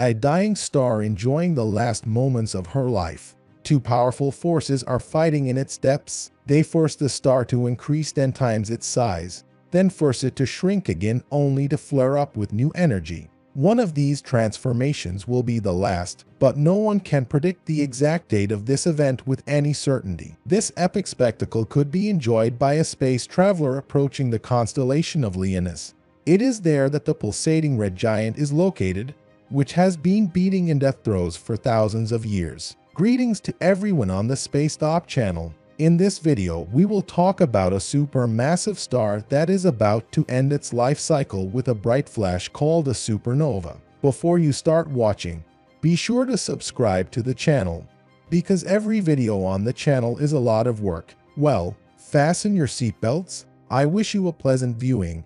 a dying star enjoying the last moments of her life. Two powerful forces are fighting in its depths. They force the star to increase 10 times its size, then force it to shrink again only to flare up with new energy. One of these transformations will be the last, but no one can predict the exact date of this event with any certainty. This epic spectacle could be enjoyed by a space traveler approaching the constellation of Leonis. It is there that the pulsating red giant is located, which has been beating in death throes for thousands of years. Greetings to everyone on the Space Top channel. In this video, we will talk about a supermassive star that is about to end its life cycle with a bright flash called a supernova. Before you start watching, be sure to subscribe to the channel, because every video on the channel is a lot of work. Well, fasten your seatbelts. I wish you a pleasant viewing.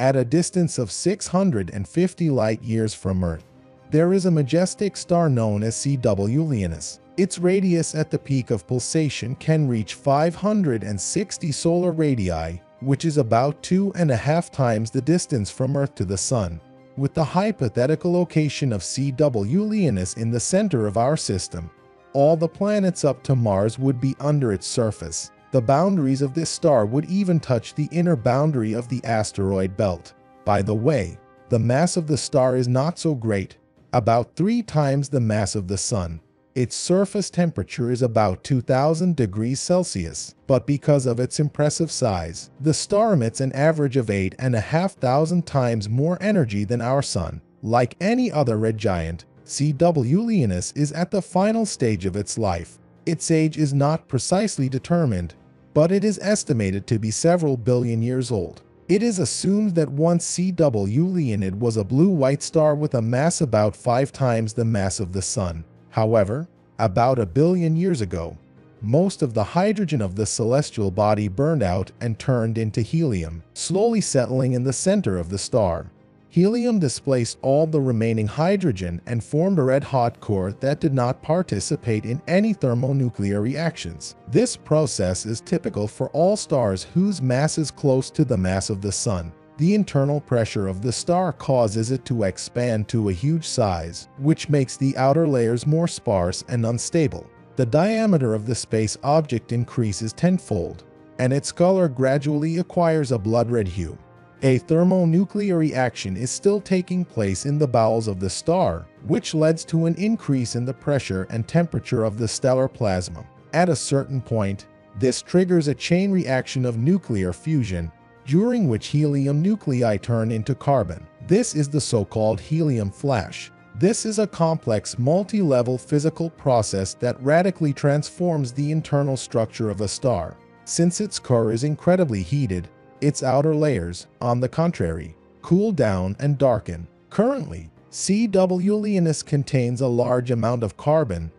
At a distance of 650 light-years from Earth, there is a majestic star known as CW Leonis. Its radius at the peak of pulsation can reach 560 solar radii, which is about two and a half times the distance from Earth to the Sun. With the hypothetical location of CW Leonis in the center of our system, all the planets up to Mars would be under its surface. The boundaries of this star would even touch the inner boundary of the asteroid belt. By the way, the mass of the star is not so great, about three times the mass of the Sun. Its surface temperature is about 2000 degrees Celsius, but because of its impressive size, the star emits an average of 8,500 times more energy than our Sun. Like any other red giant, CW Leonis is at the final stage of its life. Its age is not precisely determined, but it is estimated to be several billion years old. It is assumed that once CW Leonis was a blue-white star with a mass about five times the mass of the Sun. However, about a billion years ago, most of the hydrogen of the celestial body burned out and turned into helium, slowly settling in the center of the star. Helium displaced all the remaining hydrogen and formed a red-hot core that did not participate in any thermonuclear reactions. This process is typical for all stars whose mass is close to the mass of the Sun. The internal pressure of the star causes it to expand to a huge size, which makes the outer layers more sparse and unstable. The diameter of the space object increases tenfold, and its color gradually acquires a blood red hue. A thermonuclear reaction is still taking place in the bowels of the star, which leads to an increase in the pressure and temperature of the stellar plasma. At a certain point, this triggers a chain reaction of nuclear fusion during which helium nuclei turn into carbon. This is the so-called helium flash. This is a complex multi-level physical process that radically transforms the internal structure of a star. Since its core is incredibly heated, its outer layers, on the contrary, cool down and darken. Currently, CW Leonis contains a large amount of carbon,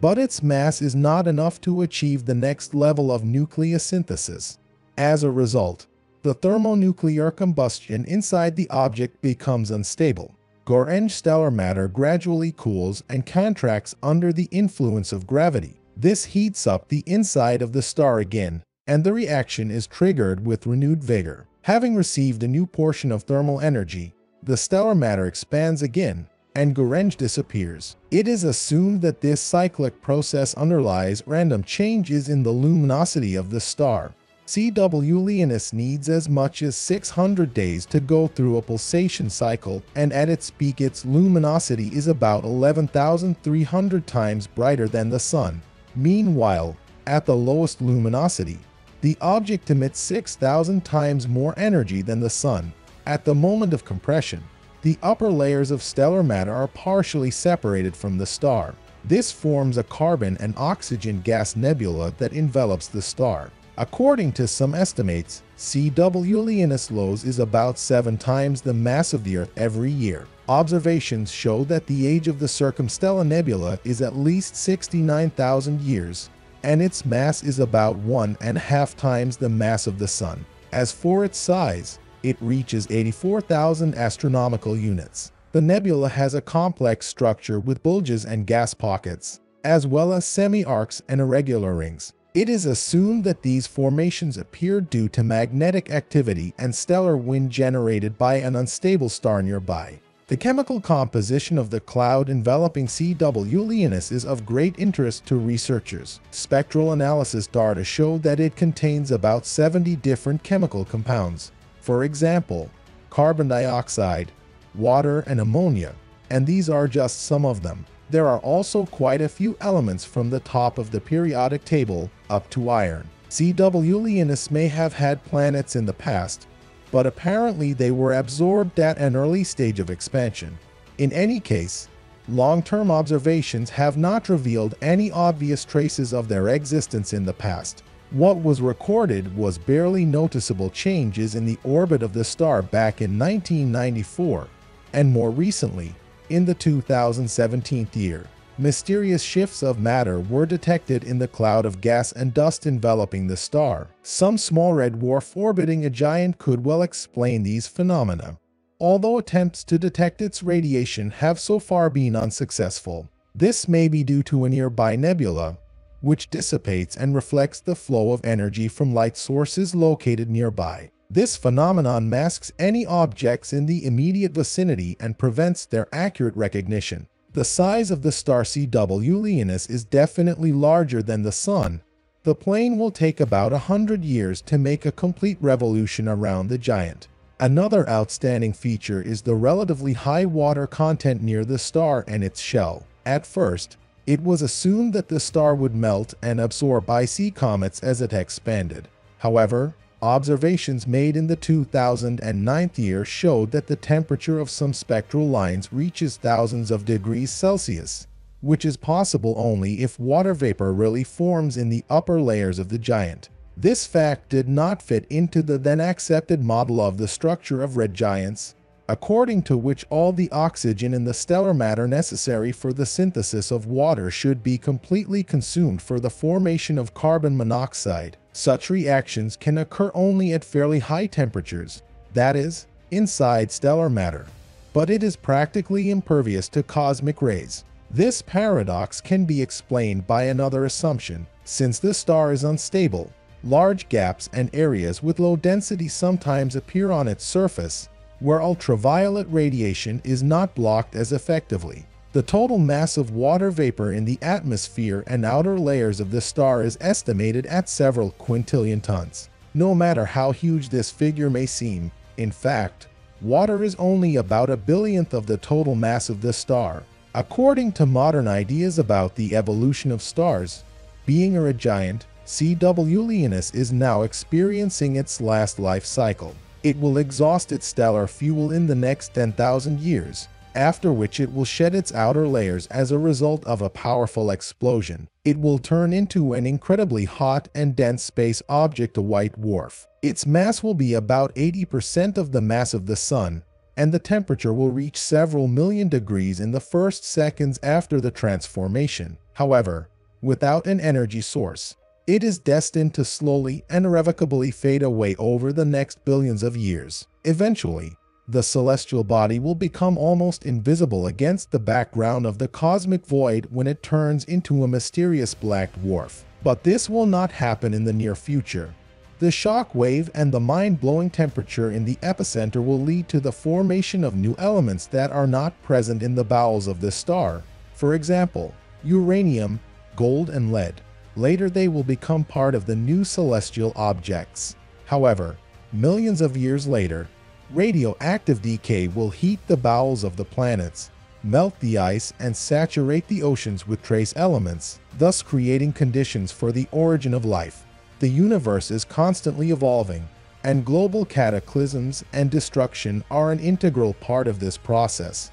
but its mass is not enough to achieve the next level of nucleosynthesis. As a result, the thermonuclear combustion inside the object becomes unstable. Gorange stellar matter gradually cools and contracts under the influence of gravity. This heats up the inside of the star again, and the reaction is triggered with renewed vigor. Having received a new portion of thermal energy, the stellar matter expands again, and Gorange disappears. It is assumed that this cyclic process underlies random changes in the luminosity of the star. CW Leonis needs as much as 600 days to go through a pulsation cycle, and at its peak its luminosity is about 11,300 times brighter than the Sun. Meanwhile, at the lowest luminosity, the object emits 6,000 times more energy than the Sun. At the moment of compression, the upper layers of stellar matter are partially separated from the star. This forms a carbon and oxygen gas nebula that envelops the star. According to some estimates, CW Leonis Lows is about seven times the mass of the Earth every year. Observations show that the age of the Circumstellar Nebula is at least 69,000 years, and its mass is about one and a half times the mass of the Sun. As for its size, it reaches 84,000 astronomical units. The nebula has a complex structure with bulges and gas pockets, as well as semi-arcs and irregular rings. It is assumed that these formations appear due to magnetic activity and stellar wind generated by an unstable star nearby. The chemical composition of the cloud enveloping CW Leonis is of great interest to researchers. Spectral analysis data show that it contains about 70 different chemical compounds. For example, carbon dioxide, water, and ammonia, and these are just some of them. There are also quite a few elements from the top of the periodic table up to iron. CW Leonis may have had planets in the past, but apparently they were absorbed at an early stage of expansion. In any case, long-term observations have not revealed any obvious traces of their existence in the past. What was recorded was barely noticeable changes in the orbit of the star back in 1994, and more recently, in the 2017 year. Mysterious shifts of matter were detected in the cloud of gas and dust enveloping the star. Some small red dwarf orbiting a giant could well explain these phenomena, although attempts to detect its radiation have so far been unsuccessful. This may be due to a nearby nebula, which dissipates and reflects the flow of energy from light sources located nearby. This phenomenon masks any objects in the immediate vicinity and prevents their accurate recognition. The size of the star CW Leonis is definitely larger than the Sun. The plane will take about a hundred years to make a complete revolution around the giant. Another outstanding feature is the relatively high water content near the star and its shell. At first, it was assumed that the star would melt and absorb icy comets as it expanded. However, Observations made in the 2009 year showed that the temperature of some spectral lines reaches thousands of degrees Celsius, which is possible only if water vapor really forms in the upper layers of the giant. This fact did not fit into the then accepted model of the structure of red giants, according to which all the oxygen in the stellar matter necessary for the synthesis of water should be completely consumed for the formation of carbon monoxide. Such reactions can occur only at fairly high temperatures, that is, inside stellar matter, but it is practically impervious to cosmic rays. This paradox can be explained by another assumption. Since the star is unstable, large gaps and areas with low density sometimes appear on its surface, where ultraviolet radiation is not blocked as effectively. The total mass of water vapor in the atmosphere and outer layers of the star is estimated at several quintillion tons. No matter how huge this figure may seem, in fact, water is only about a billionth of the total mass of the star. According to modern ideas about the evolution of stars, being a giant, CW Leonis is now experiencing its last life cycle. It will exhaust its stellar fuel in the next 10,000 years, after which it will shed its outer layers as a result of a powerful explosion. It will turn into an incredibly hot and dense space object a white dwarf. Its mass will be about 80% of the mass of the Sun, and the temperature will reach several million degrees in the first seconds after the transformation. However, without an energy source, it is destined to slowly and irrevocably fade away over the next billions of years. Eventually, the celestial body will become almost invisible against the background of the cosmic void when it turns into a mysterious black dwarf. But this will not happen in the near future. The shock wave and the mind-blowing temperature in the epicenter will lead to the formation of new elements that are not present in the bowels of the star. For example, uranium, gold, and lead. Later they will become part of the new celestial objects. However, millions of years later, Radioactive decay will heat the bowels of the planets, melt the ice, and saturate the oceans with trace elements, thus creating conditions for the origin of life. The universe is constantly evolving, and global cataclysms and destruction are an integral part of this process.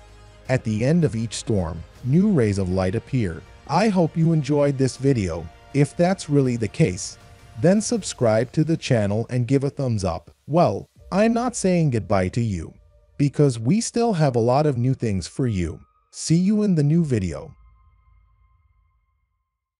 At the end of each storm, new rays of light appear. I hope you enjoyed this video. If that's really the case, then subscribe to the channel and give a thumbs up. Well, I'm not saying goodbye to you, because we still have a lot of new things for you. See you in the new video.